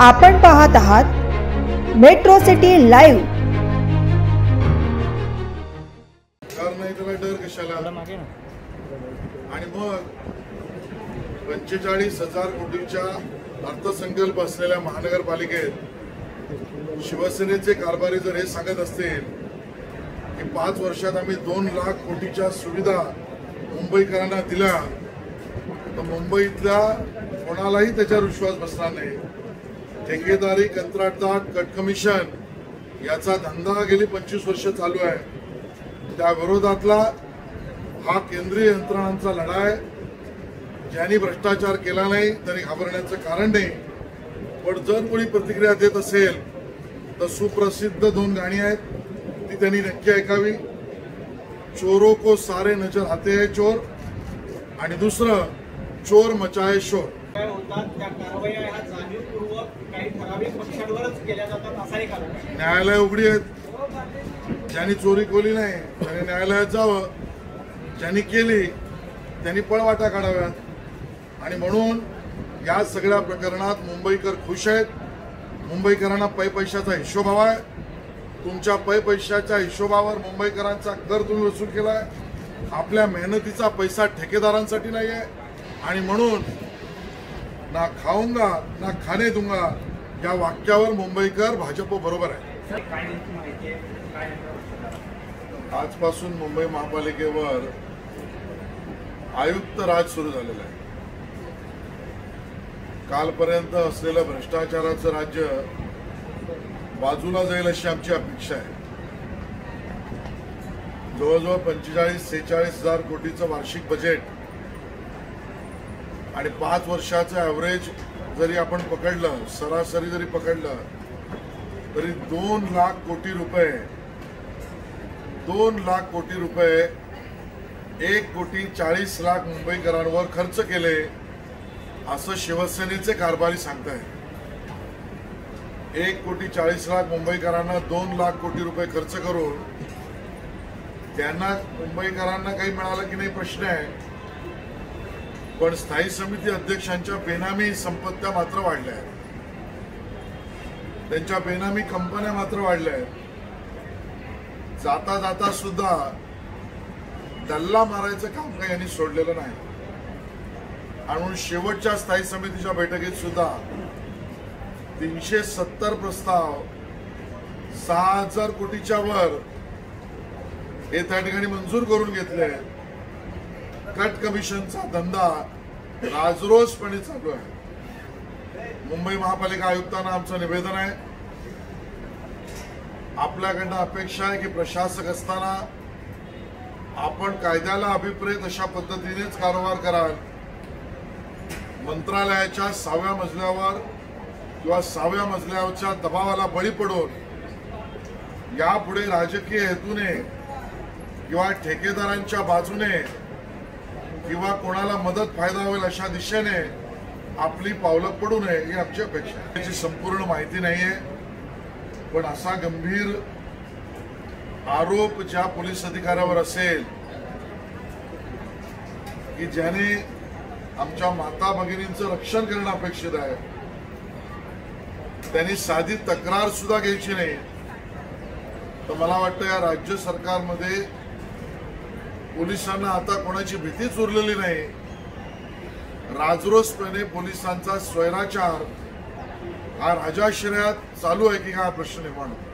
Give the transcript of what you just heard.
आपण पाहत आहात मेट्रो सिटी लाईव्ह. डर नाही त्याला डर कशाला आणि मग पंचेचाळीस हजार कोटीच्या अर्थसंकल्प असलेल्या महानगरपालिकेत शिवसेनेचे कारभारी जर हे सांगत असतील की पाच वर्षात आम्ही दोन लाख कोटीच्या सुविधा मुंबईकरांना दिल्या तर मुंबईतल्या कोणालाही त्याच्यावर विश्वास बसणार नाही. ठेकेदारी कंत्राटदार कट कमिशन याचा धंदा गेली पंचवीस वर्ष चालू आहे. त्या विरोधातला हा केंद्रीय यंत्रणांचा लढा आहे ज्यांनी भ्रष्टाचार केला नाही त्यांनी घाबरण्याचं कारण नाही. पण जर कोणी प्रतिक्रिया देत असेल तर सुप्रसिद्ध दोन गाणी आहेत. ती त्यांनी नक्की ऐकावी. चोरो को सारे नजर आते है चोर. आणि दुसरं चोर मचाए शोर. काय होतात त्या कारवाया ह्या जाणीवपूर्वक काही ठराविक पक्षांवरच केल्या जातात असा एक आरोप न्यायालय उघडी आहेत. ज्यांनी चोरी केली नाही त्याने न्यायालयात जावं. ज्यांनी केली त्यांनी पळवाटा काढाव्यात. आणि म्हणून या सगळ्या प्रकरणात मुंबईकर खुश आहेत. मुंबईकरांना पै पैशाचा हिशोब हवा आहे. तुमच्या पै पैशाच्या हिशोबावर मुंबईकरांचा कर तुम्ही वसूल केला आहे आपल्या मेहनतीचा पैसा ठेकेदारांसाठी नाही आहे आणि म्हणून ना खाऊंगा ना खाणे दूंगा या वाक्यावर मुंबईकर भाजप बरोबर आहे. आजपासून मुंबई महापालिकेवर आयुक्त राज सुरू झालेलं आहे. कालपर्यंत असलेलं भ्रष्टाचाराचं राज्य बाजूला जाईल अशी आमची अपेक्षा आहे. जवळजवळ पंचेचाळीस सेहेचाळीस हजार कोटीचं वार्षिक बजेट आणि पाच वर्षाचं ॲव्हरेज जरी आपण पकडलं सरासरी जरी पकडलं तरी दोन लाख कोटी रुपये दोन लाख कोटी रुपये एक कोटी चाळीस लाख मुंबईकरांवर खर्च केले असं शिवसेनेचे कारभारी सांगतायत एक कोटी चाळीस लाख मुंबईकरांना दोन लाख कोटी रुपये खर्च करून त्यांना मुंबईकरांना काही मिळालं की नाही प्रश्न आहे. पण स्थायी समिती अध्यक्षांच्या बेनामी संपत्त्या मात्र वाढल्या आहेत. त्यांच्या बेनामी कंपन्या मात्र वाढल्या आहेत. जाता जाता सुद्धा दल्ला मारायचं काम काही यांनी सोडलेलं नाही. आणि म्हणून शेवटच्या स्थायी समितीच्या बैठकीत सुद्धा तीनशे सत्तर प्रस्ताव सहा हजार कोटीच्या वर हे त्या ठिकाणी मंजूर करून घेतले कट कमिशनचा धंदा राजरोजपणे चालू आहे. मुंबई महापालिका आयुक्तांना आमचं निवेदन आहे. आपल्याकडनं अपेक्षा आहे की प्रशासक असताना आपण कायद्याला अभिप्रेत अशा पद्धतीनेच कारभार कराल. मंत्रालयाच्या सहाव्या मजल्यावर किंवा सहाव्या मजल्यावरच्या दबावाला बळी पडून यापुढे राजकीय हेतूने किंवा ठेकेदारांच्या बाजूने किंवा कोणाला मदत फायदा होईल अशा दिशेने आपली पावलं पडू नये ही आमची अपेक्षा आहे. त्याची संपूर्ण माहिती नाहीये. पण असा गंभीर आरोप ज्या पोलीस अधिकाऱ्यावर असेल की ज्याने आमच्या माता भगिनींचं रक्षण करणं अपेक्षित आहे त्यांनी साधी तक्रार सुद्धा घ्यायची नाही तर मला वाटतं या राज्य सरकारमध्ये पोलिसांना आता कोणाची भीतीच उरलेली नाही. राजरोसपणे पोलिसांचा स्वैराचार हा राजाश्रयात चालू आहे की हा प्रश्न निर्माण होतो?